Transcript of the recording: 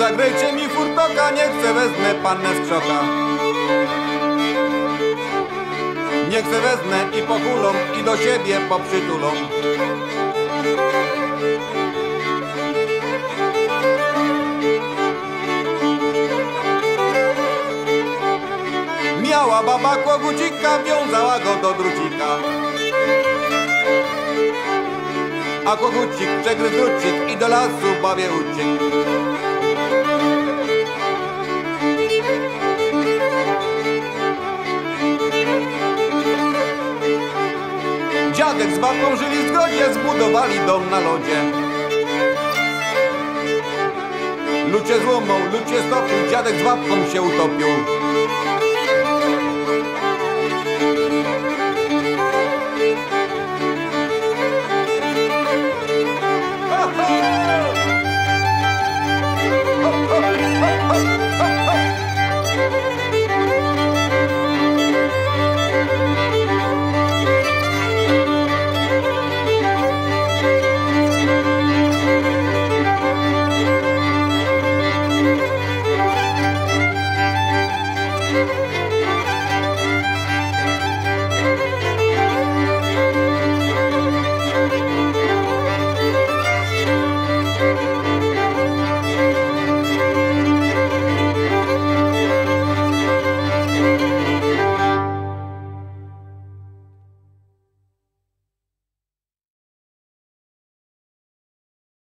zagrejcie mi furtoka, nie chcę wezmę pannę z krzoka. Nie chcę wezmę i pochulą, i do siebie poprzytulą. Miała baba kogucika, wiązała go do drucika. A kogucik przegryzł i do lasu bawie uciekł. Dziadek z babką żyli w zbudowali dom na lodzie. Lucie złomą, lucie stopił, dziadek z babką się utopił.